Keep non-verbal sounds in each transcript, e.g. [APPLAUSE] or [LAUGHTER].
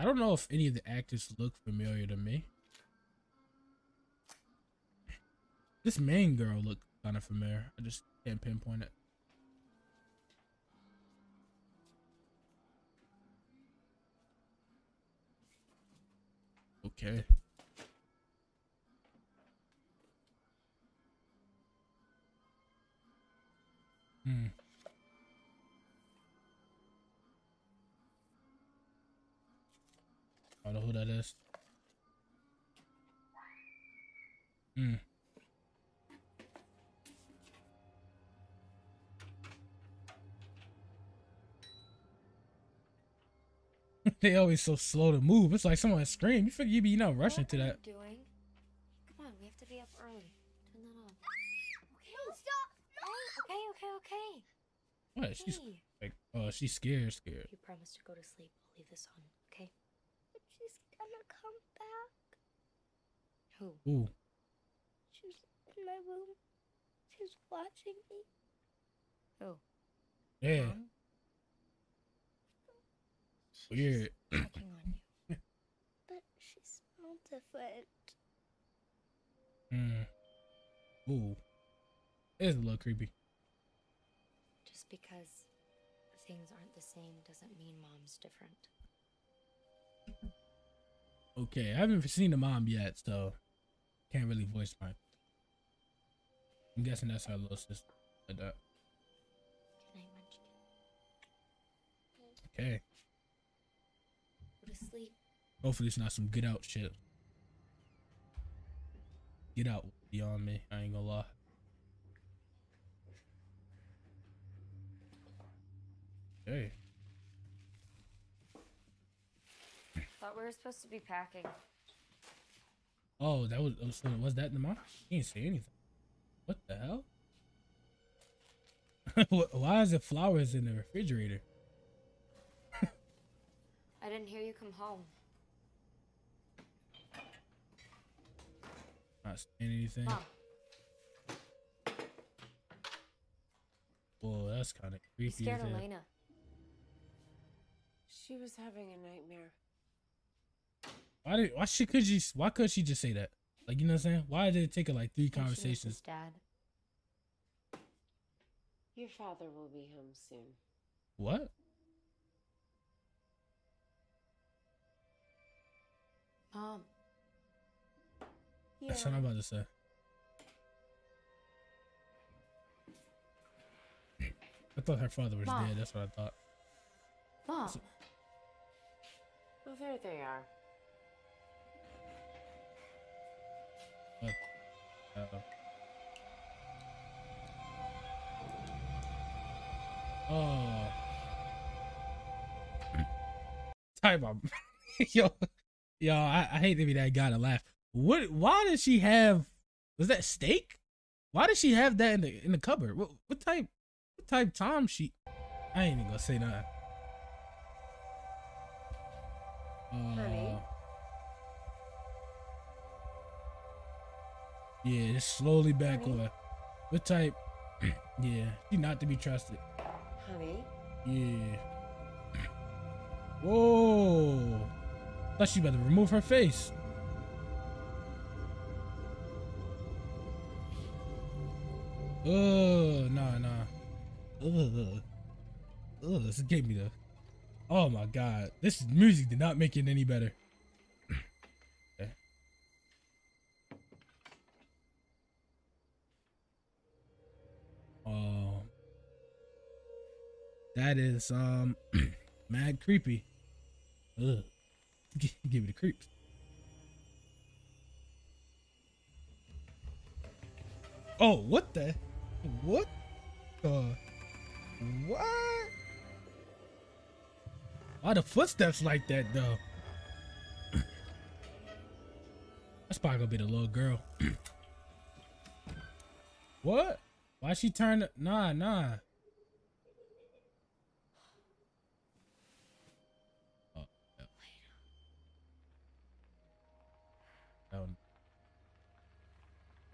I don't know if any of the actors look familiar to me. This main girl looked kind of familiar. I just can't pinpoint it. Okay. Hmm. Know who that is. Hmm. [LAUGHS] they always so slow to move. It's like someone scream. You figure you'd be you know rushing what to that. Doing? Come on, we have to be up early. Turn that off. No, stop! Okay, okay, okay. What? She's like, oh, she's scared, scared. you promise to go to sleep, I'll leave this on. Okay? She's gonna come back. Who? Ooh, She's in my room. She's watching me. Who? yeah, Mom? She's weird. Checking on you. [LAUGHS] But she smells different. Hmm. Ooh, it's a little creepy. Just because things aren't the same doesn't mean mom's different. Okay, I haven't seen the mom yet, so can't really voice my. I'm guessing that's her little sister. That. Okay. Go to sleep. Hopefully it's not some get out shit. Get out beyond me. I ain't gonna lie. Okay. Thought we were supposed to be packing. Oh, that was oh, so was that in the mom? He didn't say anything. What the hell? [LAUGHS] Why is it flowers in the refrigerator? [LAUGHS] I didn't hear you come home. Not saying anything. Mom, Whoa, that's kind of you creepy. scared. Elena. She was having a nightmare. Why did why she could she why could she just say that? Like you know what I'm saying? Why did it take her like three conversations? Dad. Your father will be home soon. What? Mom. That's what I'm about to say. I thought her father was Mom. dead. That's what I thought. Mom. So- Oh, there they are. Oh. Time out. [LAUGHS] yo, yo, I, I hate to be that guy to laugh. What? Why did she have? Was that steak? Why did she have that in the in the cupboard? What, what type? What type time she? I ain't even gonna say that. Uh, Honey? Yeah, just slowly back Honey? away. What type? [CLEARS THROAT] yeah, she not to be trusted. Honey, Yeah. Whoa. Thought she about to remove her face. Oh, nah, nah. Ugh. Ugh, this gave me the. Oh my god. This music did not make it any better. That is um [CLEARS THROAT] mad creepy. Ugh. [LAUGHS] Give me the creeps. Oh, what the? What the? What? Why the footsteps like that though? [CLEARS THROAT] That's probably gonna be the little girl. [CLEARS THROAT] what? Why she turn? Nah, nah.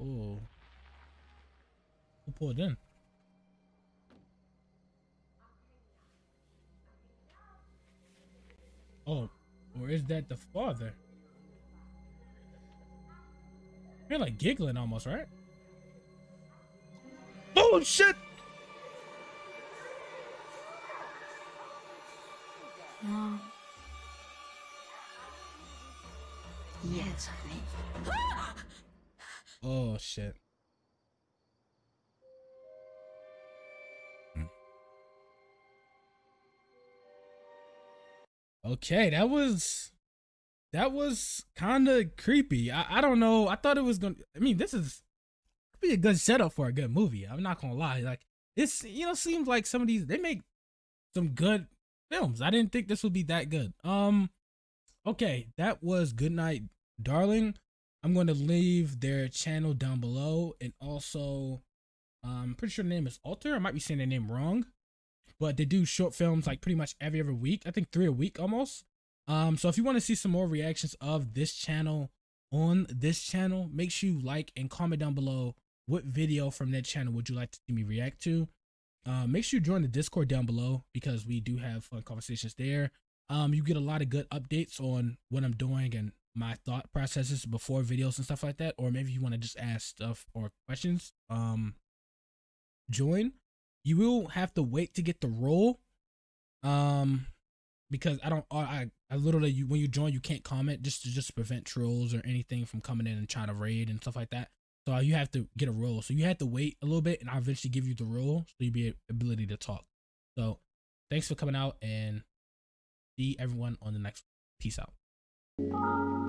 Oh. Who pulled in? Oh, Or is that the father? You're like giggling almost, right? Oh shit! Mom. Yes, honey. [GASPS] Ah! Oh shit. Okay, that was that was kind of creepy. I, I don't know. I thought it was gonna. I mean, this is be a good setup for a good movie. I'm not gonna lie. Like it's you know seems like some of these they make some good films. I didn't think this would be that good. Um, okay, that was Good Night, Darling. I'm going to leave their channel down below, and also, I'm pretty sure the name is Alter. I might be saying their name wrong, but they do short films like pretty much every every week. I think three a week almost. Um, so if you want to see some more reactions of this channel on this channel, make sure you like and comment down below what video from that channel would you like to see me react to. Uh, make sure you join the Discord down below because we do have fun conversations there. Um, you get a lot of good updates on what I'm doing and my thought processes before videos and stuff like that. Or maybe you want to just ask stuff or questions. Um, join. You will have to wait to get the role. Um, because I don't, I, I literally, you when you join, you can't comment just to just prevent trolls or anything from coming in and trying to raid and stuff like that. So you have to get a role. So you have to wait a little bit, and I'll eventually give you the role, so you be ability to talk. So thanks for coming out, and see everyone on the next. Peace out.